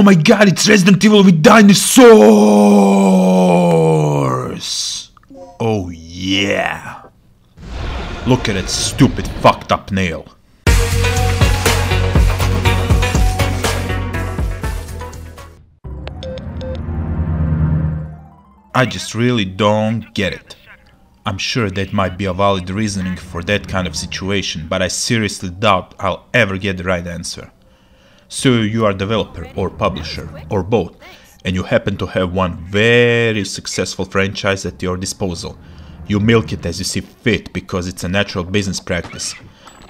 Oh my god, it's Resident Evil with dinosaurs! Oh yeah! Look at that stupid fucked up nail. I just really don't get it. I'm sure that might be a valid reasoning for that kind of situation, but I seriously doubt I'll ever get the right answer. So you are developer or publisher or both, and you happen to have one very successful franchise at your disposal. You milk it as you see fit because it's a natural business practice.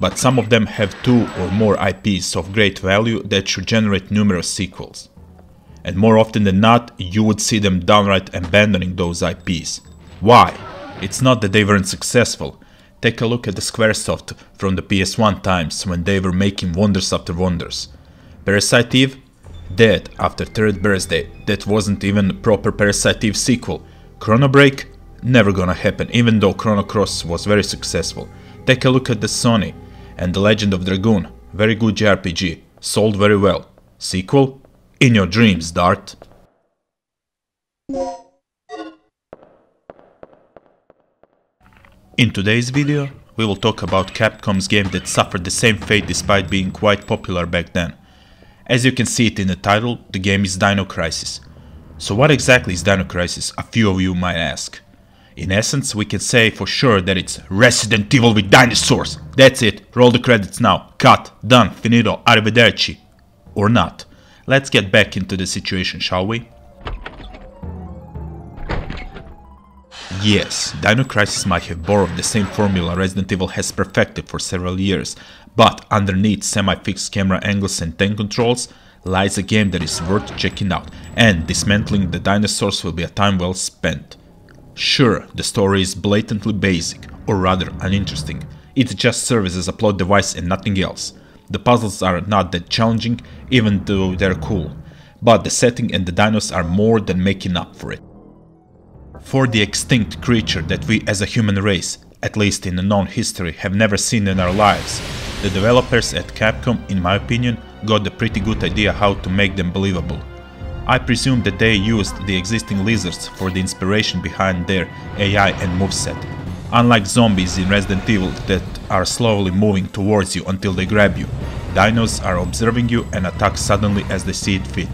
But some of them have two or more IPs of great value that should generate numerous sequels and more often than not, you would see them downright abandoning those IPs. Why? It's not that they weren't successful. Take a look at the Squaresoft from the PS1 times when they were making wonders after wonders. Parasite Eve? Dead after third birthday. That wasn't even a proper Parasite Eve sequel. Chrono Break? Never gonna happen, even though Chrono Cross was very successful. Take a look at the Sony and The Legend of Dragoon. Very good JRPG. Sold very well. Sequel? In your dreams, Dart. In today's video, we will talk about Capcom's game that suffered the same fate despite being quite popular back then. As you can see it in the title, the game is Dino Crisis. So what exactly is Dino Crisis, a few of you might ask. In essence, we can say for sure that it's Resident Evil with dinosaurs. That's it, roll the credits now. Cut, done, finito, arrivederci. Or not. Let's get back into the situation, shall we? Yes, Dino Crisis might have borrowed the same formula Resident Evil has perfected for several years, but underneath semi-fixed camera angles and tank controls lies a game that is worth checking out, and dismantling the dinosaurs will be a time well spent. Sure, the story is blatantly basic, or rather uninteresting, it just serves as a plot device and nothing else. The puzzles are not that challenging, even though they're cool, but the setting and the dinos are more than making up for it. For the extinct creature that we as a human race, at least in known history, have never seen in our lives, the developers at Capcom, in my opinion, got a pretty good idea how to make them believable. I presume that they used the existing lizards for the inspiration behind their AI and moveset, Unlike zombies in Resident Evil that are slowly moving towards you until they grab you, dinos are observing you and attack suddenly as they see it fit.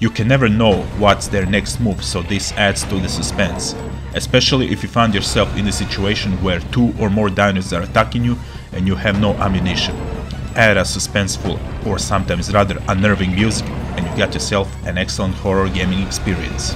You can never know what's their next move, so this adds to the suspense, especially if you find yourself in a situation where two or more dinos are attacking you and you have no ammunition. Add a suspenseful or sometimes rather unnerving music and you got yourself an excellent horror gaming experience.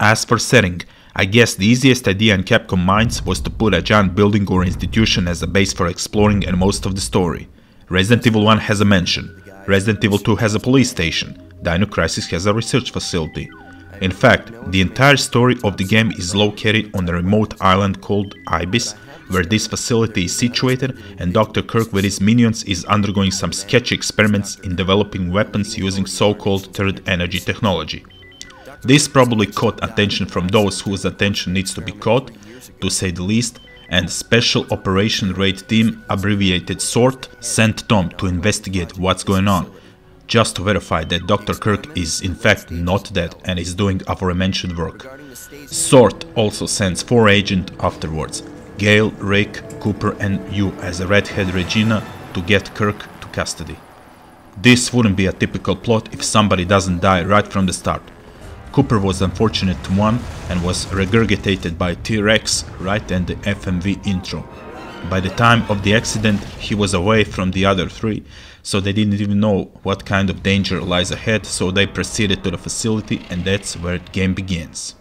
As for setting, I guess the easiest idea in Capcom minds was to put a giant building or institution as a base for exploring and most of the story. Resident Evil 1 has a mansion, Resident Evil 2 has a police station, Dino Crisis has a research facility. In fact, the entire story of the game is located on a remote island called Ibis, where this facility is situated and Dr. Kirk with his minions is undergoing some sketchy experiments in developing weapons using so-called third energy technology. This probably caught attention from those whose attention needs to be caught, to say the least, and Special Operation Raid Team, abbreviated SORT, sent Tom to investigate what's going on, just to verify that Dr. Kirk is in fact not dead and is doing aforementioned work. SORT also sends four agents afterwards, Gail, Rick, Cooper and you as a redhead Regina to get Kirk to custody. This wouldn't be a typical plot if somebody doesn't die right from the start. Cooper was unfortunate to one and was regurgitated by T-Rex right in the FMV intro. By the time of the accident, he was away from the other three, so they didn't even know what kind of danger lies ahead, so they proceeded to the facility and that's where the game begins.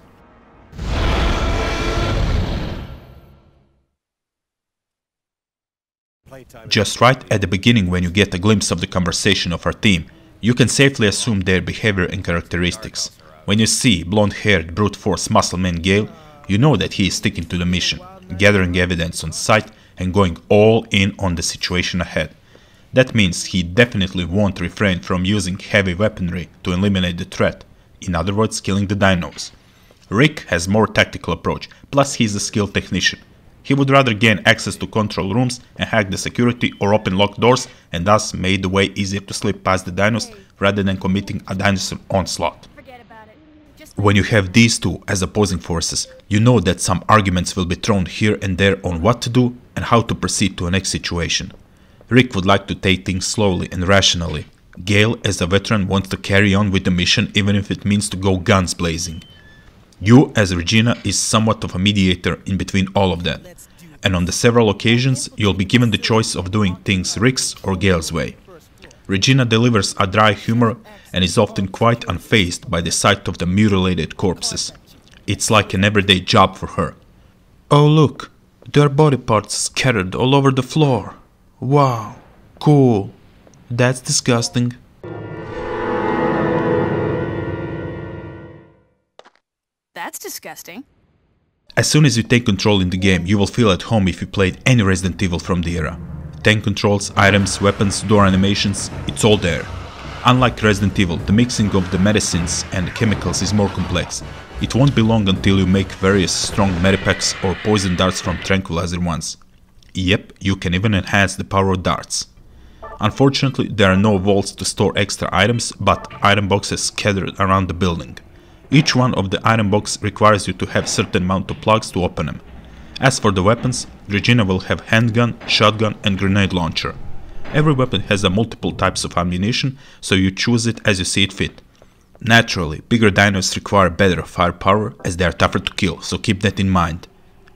Just right at the beginning when you get a glimpse of the conversation of our team, you can safely assume their behavior and characteristics. When you see blonde-haired brute force muscleman Gail, you know that he is sticking to the mission, gathering evidence on site and going all in on the situation ahead. That means he definitely won't refrain from using heavy weaponry to eliminate the threat, in other words killing the dinos. Rick has more tactical approach, plus he's a skilled technician. He would rather gain access to control rooms and hack the security or open locked doors and thus made the way easier to slip past the dinos rather than committing a dinosaur onslaught. When you have these two as opposing forces, you know that some arguments will be thrown here and there on what to do and how to proceed to a next situation. Rick would like to take things slowly and rationally. Gail, as a veteran, wants to carry on with the mission even if it means to go guns blazing. You, as Regina, is somewhat of a mediator in between all of that, and on the several occasions you'll be given the choice of doing things Rick's or Gail's way. Regina delivers a dry humor and is often quite unfazed by the sight of the mutilated corpses. It's like an everyday job for her. Oh look, there are body parts scattered all over the floor. Wow, cool. That's disgusting. That's disgusting. As soon as you take control in the game, you will feel at home if you played any Resident Evil from the era. Tank controls, items, weapons, door animations, it's all there. Unlike Resident Evil, the mixing of the medicines and chemicals is more complex. It won't be long until you make various strong medipacks or poison darts from tranquilizer ones. Yep, you can even enhance the power of darts. Unfortunately, there are no vaults to store extra items, but item boxes scattered around the building. Each one of the item box requires you to have certain amount of plugs to open them. As for the weapons, Regina will have handgun, shotgun and grenade launcher. Every weapon has a multiple types of ammunition, so you choose it as you see it fit. Naturally, bigger dinos require better firepower as they are tougher to kill, so keep that in mind.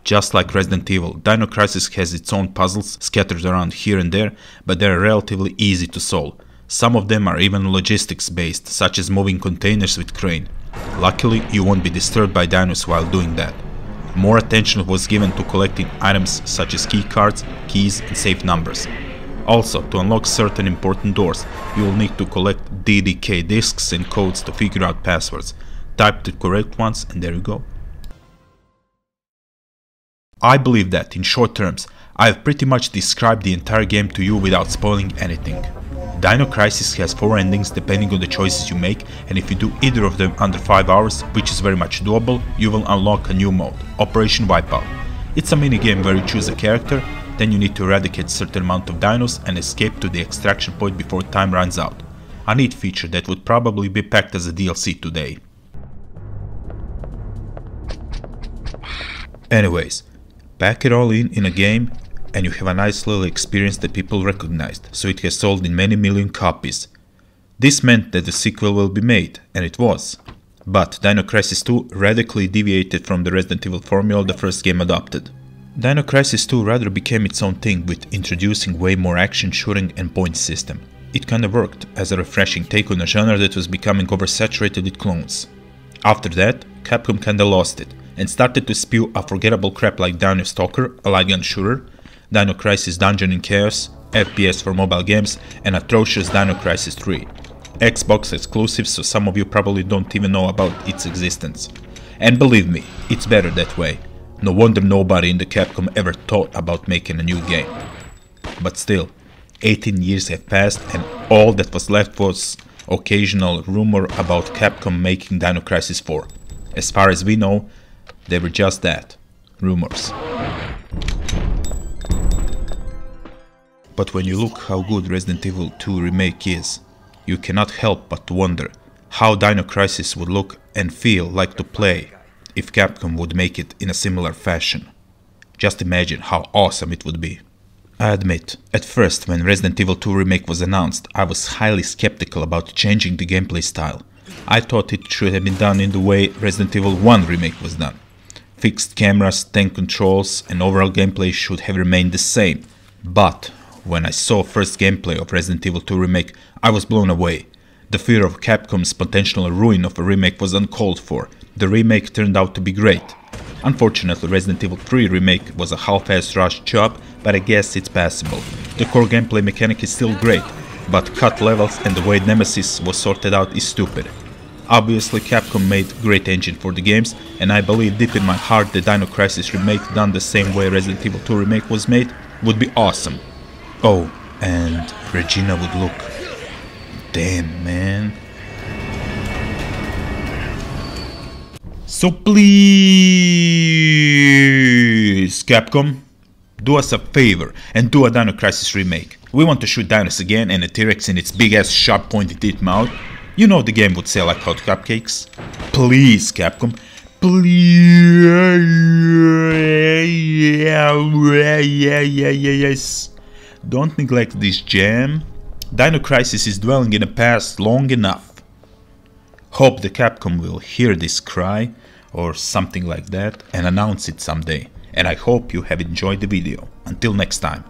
Just like Resident Evil, Dino Crisis has its own puzzles scattered around here and there, but they are relatively easy to solve. Some of them are even logistics based, such as moving containers with crane. Luckily, you won't be disturbed by dinos while doing that. More attention was given to collecting items such as key cards, keys and safe numbers. Also, to unlock certain important doors, you will need to collect DDK disks and codes to figure out passwords. Type the correct ones and there you go. I believe that, in short terms, I have pretty much described the entire game to you without spoiling anything. Dino Crisis has 4 endings depending on the choices you make and if you do either of them under 5 hours, which is very much doable, you will unlock a new mode, Operation Wipeout. It's a minigame where you choose a character, then you need to eradicate certain amount of dinos and escape to the extraction point before time runs out. A neat feature that would probably be packed as a DLC today. Anyways, pack it all in in a game and you have a nice little experience that people recognized, so it has sold in many million copies. This meant that the sequel will be made, and it was. But Dino Crisis 2 radically deviated from the Resident Evil formula the first game adopted. Dino Crisis 2 rather became its own thing with introducing way more action shooting and point system. It kinda worked as a refreshing take on a genre that was becoming oversaturated with clones. After that, Capcom kinda lost it and started to spew a forgettable crap like Dino Stalker, a light gun shooter, Dino Crisis Dungeon in Chaos, FPS for mobile games, and atrocious Dino Crisis 3. Xbox exclusive, so some of you probably don't even know about its existence. And believe me, it's better that way. No wonder nobody in the Capcom ever thought about making a new game. But still, 18 years have passed and all that was left was occasional rumor about Capcom making Dino Crisis 4. As far as we know, they were just that, rumors. But when you look how good Resident Evil 2 Remake is, you cannot help but wonder how Dino Crisis would look and feel like to play if Capcom would make it in a similar fashion. Just imagine how awesome it would be. I admit, at first when Resident Evil 2 Remake was announced, I was highly skeptical about changing the gameplay style. I thought it should have been done in the way Resident Evil 1 Remake was done. Fixed cameras, tank controls, and overall gameplay should have remained the same. But when I saw first gameplay of Resident Evil 2 Remake, I was blown away. The fear of Capcom's potential ruin of a remake was uncalled for. The remake turned out to be great. Unfortunately, Resident Evil 3 Remake was a half-assed rushed job, but I guess it's passable. The core gameplay mechanic is still great, but cut levels and the way Nemesis was sorted out is stupid. Obviously Capcom made great engine for the games, and I believe deep in my heart the Dino Crisis Remake done the same way Resident Evil 2 Remake was made would be awesome. Oh, and Regina would look. Damn, man. So please, Capcom, do us a favor and do a Dino Crisis remake. We want to shoot dinos again and a T-Rex in its big ass sharp pointed teeth mouth. You know the game would sell like hot cupcakes. Please, Capcom, please. Don't neglect this gem. Dino Crisis is dwelling in the past long enough. Hope the Capcom will hear this cry or something like that and announce it someday. And I hope you have enjoyed the video. Until next time.